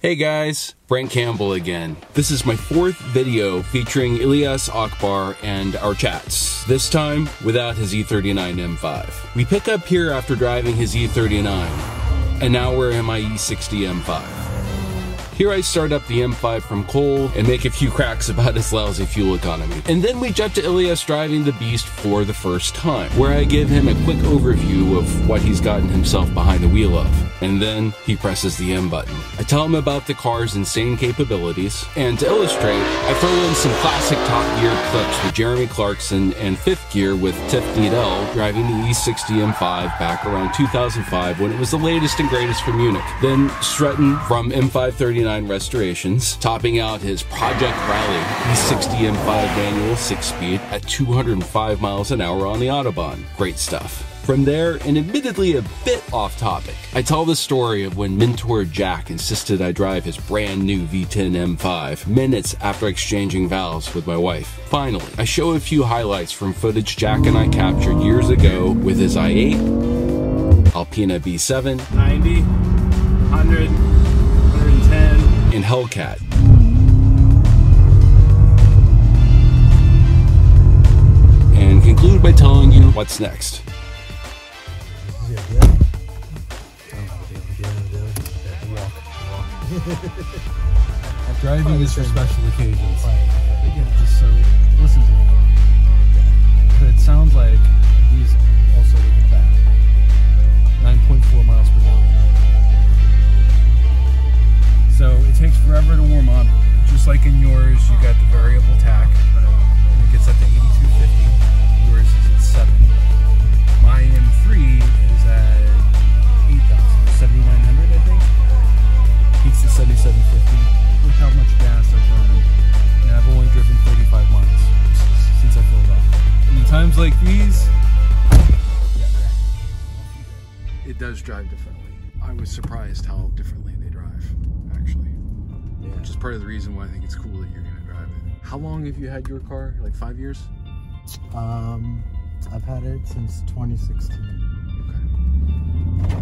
Hey guys, Brent Campbell again. This is my fourth video featuring Ilyas Akbar and our chats, this time without his E39 M5. We pick up here after driving his E39, and now we're in my E60 M5. Here I start up the M5 from coal and make a few cracks about its lousy fuel economy. And then we jump to Ilyas driving the beast for the first time, where I give him a quick overview of what he's gotten himself behind the wheel of. And then he presses the M button. I tell him about the car's insane capabilities, and to illustrate, I throw in some classic Top Gear clips with Jeremy Clarkson and Fifth Gear with Tiff Needell driving the E60 M5 back around 2005 when it was the latest and greatest for Munich. Then Sreten from M539 restorations, topping out his Project Raleigh E60 M5 manual 6-speed at 205 miles an hour on the Autobahn. Great stuff. From there, and admittedly a bit off topic, I tell the story of when Mentor Jack insisted I drive his brand new V10 M5 minutes after exchanging vows with my wife. Finally, I show a few highlights from footage Jack and I captured years ago with his i8, Alpina B7, 90, 100, and Hellcat. And conclude by telling you what's next. Driving is for special occasions. Again, just so listen to me. Does drive differently. I was surprised how differently they drive, actually. Yeah. Which is part of the reason why I think it's cool that you're to drive it. How long have you had your car? Like five years? Um, I've had it since 2016. Okay.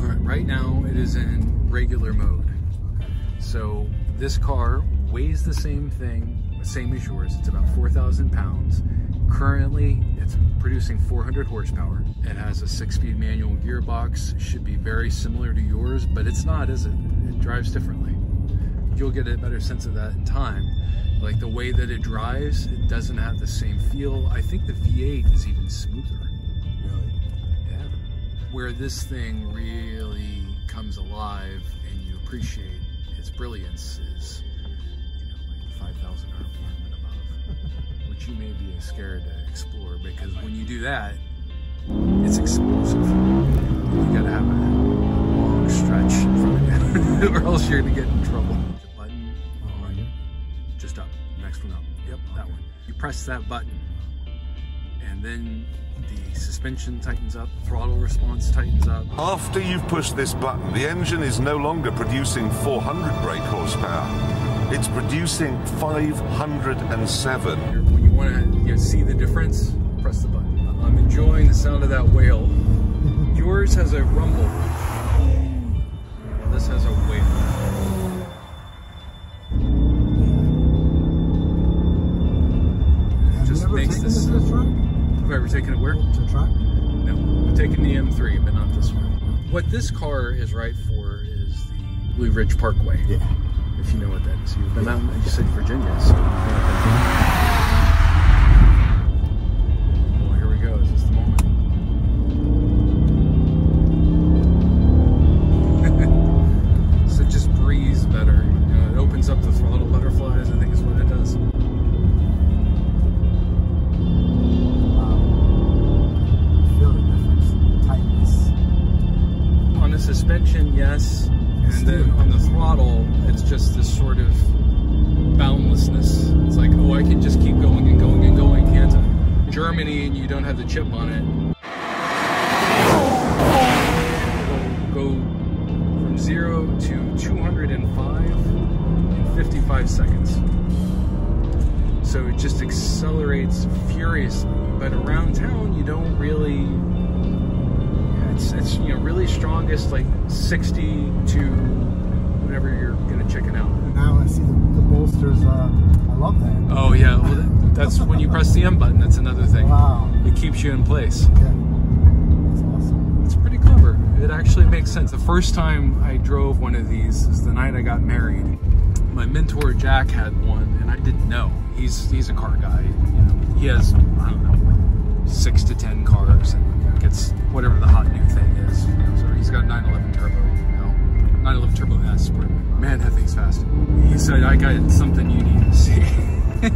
All right, right now it is in regular mode. Okay. So this car weighs the same thing, same as yours. It's about 4,000 pounds. Currently, it's producing 400 horsepower. It has a six-speed manual gearbox. Should be very similar to yours, but it's not, is it? It drives differently. You'll get a better sense of that in time. Like the way that it drives, it doesn't have the same feel. I think the V8 is even smoother. Really? Yeah. Where this thing really comes alive and you appreciate its brilliance is, above, you may be scared to explore because when you do that, it's explosive. You gotta have a long stretch in front of you, or else you're gonna get in trouble. The button on you, just up, next one up. Yep, that one. You press that button, and then the suspension tightens up, throttle response tightens up. After you've pushed this button, the engine is no longer producing 400 brake horsepower. It's producing 507. When you want to see the difference, press the button. I'm enjoying the sound of that wail. Yours has a rumble. This has a wail. It just makes this. this track? Have I ever taken it where? To track? No, I've taken the M3, but not this one. What this car is right for is the Blue Ridge Parkway. Yeah. If you know what that is. Been out, you said Virginia, so. Throttle, it's just this sort of boundlessness. It's like, oh, I can just keep going and going and going, can't I? Germany, and you don't have the chip on it. Go from zero to 205 in 55 seconds. So it just accelerates furiously. But around town, you don't really it's, it's you know really strongest like 60 to whenever you're gonna chicken out. Now I see the, the bolsters. Uh, I love that. Oh yeah, well, that's when you press the M button. That's another thing. Wow. It keeps you in place. Yeah. That's awesome. It's pretty clever. It actually makes sense. The first time I drove one of these is the night I got married. My mentor Jack had one, and I didn't know. He's he's a car guy. You know, he has I don't know six to ten cars, and gets whatever the hot new thing is. So he's got a 911 turbo. No, 911 S. Man, that thing's fast. He said, "I got something you need to see."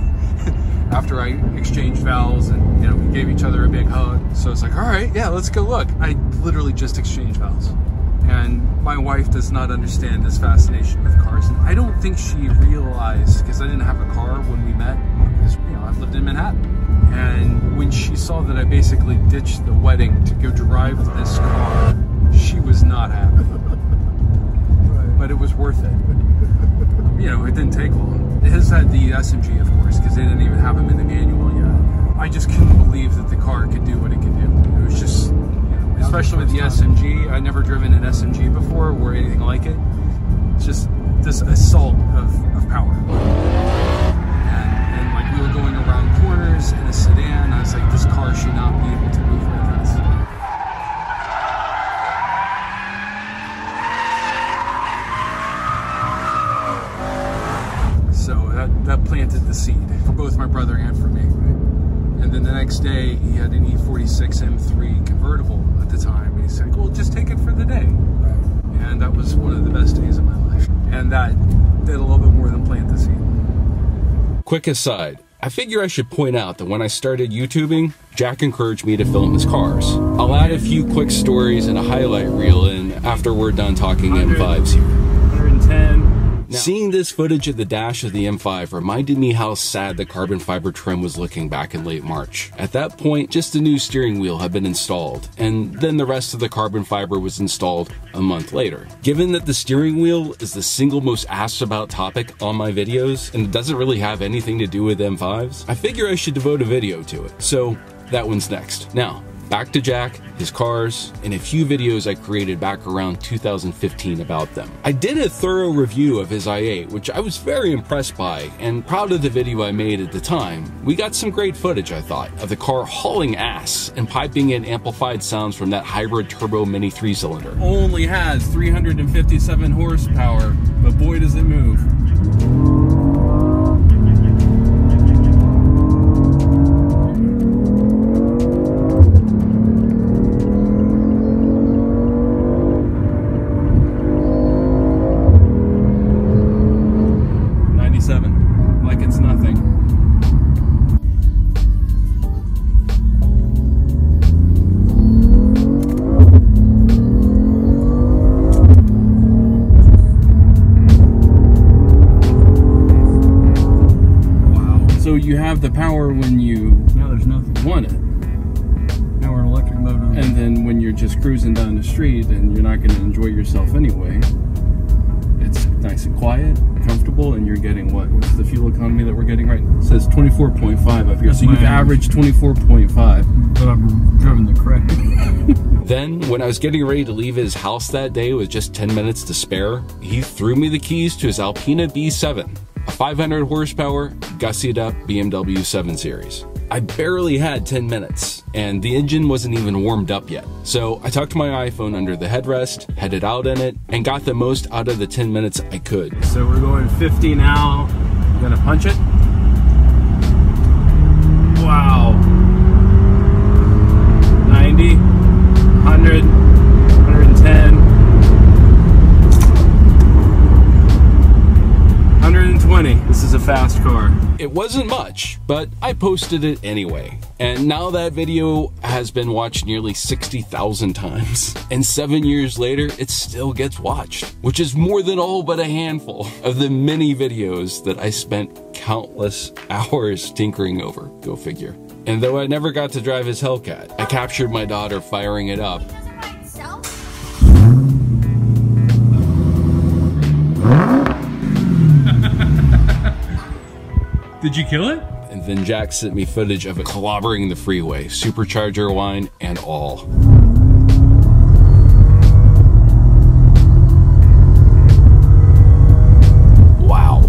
after I exchanged vows and you know we gave each other a big hug. So it's like, all right, yeah, let's go look. I literally just exchanged vows. And my wife does not understand this fascination with cars. And I don't think she realized because I didn't have a car when we met. Because you know I've lived in Manhattan. And when she saw that I basically ditched the wedding to go drive this car, she was not happy. But it was worth it you know, it didn't take long. His had the SMG, of course, because they didn't even have him in the manual yet. I just couldn't believe that the car could do what it could do. It was just, especially with the SMG. I'd never driven an SMG before or anything like it. It's just this assault of, of power. And, and like we were going around corners in a sedan. I was like, this car should not be able to move like this. So that, that planted the seed for both my brother and for me. And then the next day, he had an E46 M3 convertible at the time. And he said, well, just take it for the day. And that was one of the best days of my life. And that did a little bit more than plant the seed. Quick aside. I figure I should point out that when I started YouTubing, Jack encouraged me to film his cars. I'll add a few quick stories and a highlight reel in after we're done talking M5s here. 110. Seeing this footage of the dash of the M5 reminded me how sad the carbon fiber trim was looking back in late March. At that point, just a new steering wheel had been installed, and then the rest of the carbon fiber was installed a month later. Given that the steering wheel is the single most asked about topic on my videos, and it doesn't really have anything to do with M5s, I figure I should devote a video to it. So that one's next. Now, back to Jack, his cars, and a few videos I created back around 2015 about them. I did a thorough review of his i8, which I was very impressed by and proud of the video I made at the time. We got some great footage, I thought, of the car hauling ass and piping in amplified sounds from that hybrid turbo mini three cylinder. only has 357 horsepower, but boy does it move. Have the power when you Now there's nothing. want it. Now we're in electric motor. And then when you're just cruising down the street and you're not going to enjoy yourself anyway, it's nice and quiet, comfortable, and you're getting what? What's the fuel economy that we're getting right now? It says 24.5 up here. That's so you've averaged 24.5. but I've driven the crack. Then, when I was getting ready to leave his house that day with just 10 minutes to spare, he threw me the keys to his Alpina B7, a 500 horsepower, gussied up BMW 7 Series. I barely had 10 minutes, and the engine wasn't even warmed up yet. So I tucked my iPhone under the headrest, headed out in it, and got the most out of the 10 minutes I could. So we're going 50 now. I'm gonna punch it. Wow. This is a fast car. It wasn't much, but I posted it anyway. And now that video has been watched nearly 60,000 times. And seven years later, it still gets watched, which is more than all but a handful of the many videos that I spent countless hours tinkering over. Go figure. And though I never got to drive his Hellcat, I captured my daughter firing it up Did you kill it? And then Jack sent me footage of it clobbering the freeway, supercharger whine and all. Wow.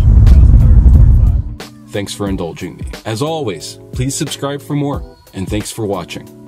Thanks for indulging me. As always, please subscribe for more, and thanks for watching.